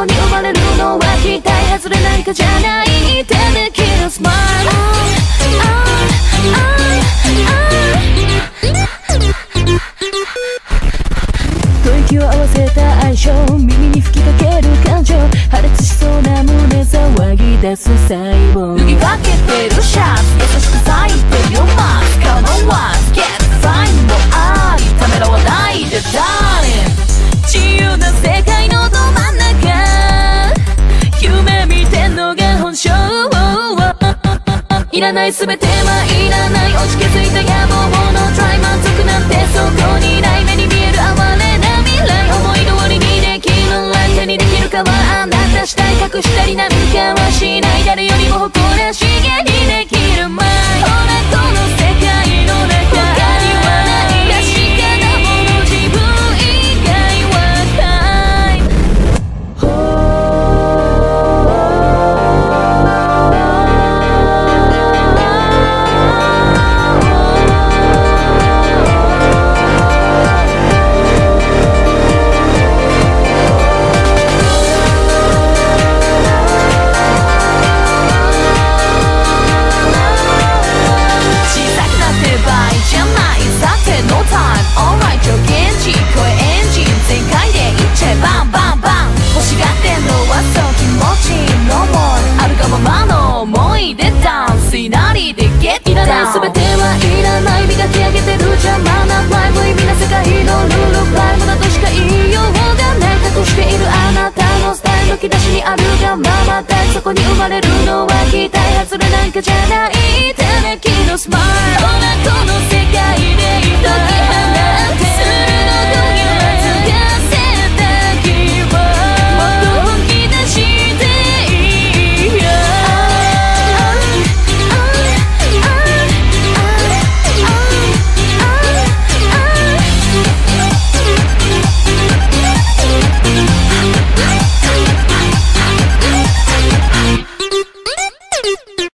こに生まれるのは期待外れなんかじゃない手できるスマイル吐息を合わせた愛情耳に吹きかける感情破裂しそうな胸騒ぎ出すサイいらない全てはいらない。落ち着いた野望のトライ満足なんてそこにそれなんかじゃない